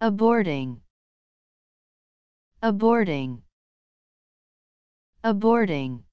aborting. Aborting. Aborting.